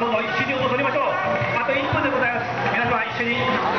どうぞ一緒に踊りましょう。あと1分でございます。皆様一緒に。